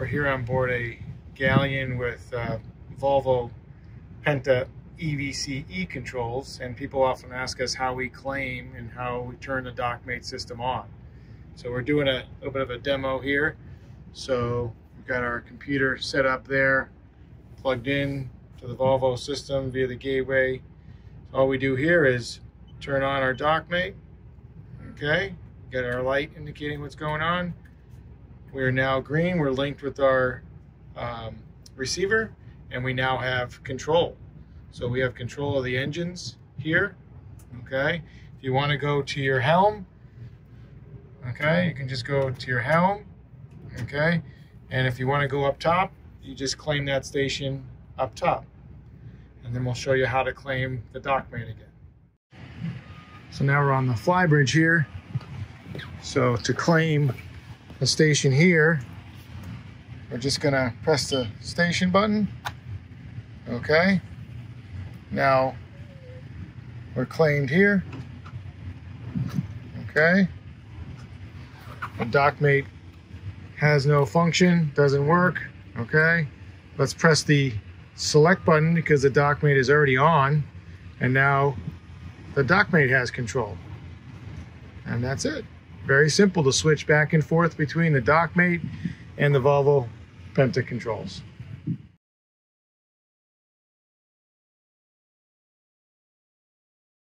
We're here on board a Galeon with uh, Volvo Penta EVCE controls, and people often ask us how we claim and how we turn the DockMate system on. So we're doing a little bit of a demo here. So we've got our computer set up there, plugged in to the Volvo system via the gateway. All we do here is turn on our DockMate. Okay, got our light indicating what's going on. We're now green. We're linked with our um, receiver, and we now have control. So we have control of the engines here. Okay, if you want to go to your helm, okay, you can just go to your helm. Okay, and if you want to go up top, you just claim that station up top. And then we'll show you how to claim the DockMate again. So now we're on the flybridge here. So to claim the station here, we're just gonna press the station button. Okay. Now we're claimed here. Okay. The DockMate has no function, doesn't work. Okay. Let's press the select button because the DockMate is already on. And now the DockMate has control. And that's it. Very simple to switch back and forth between the DockMate and the Volvo Penta controls.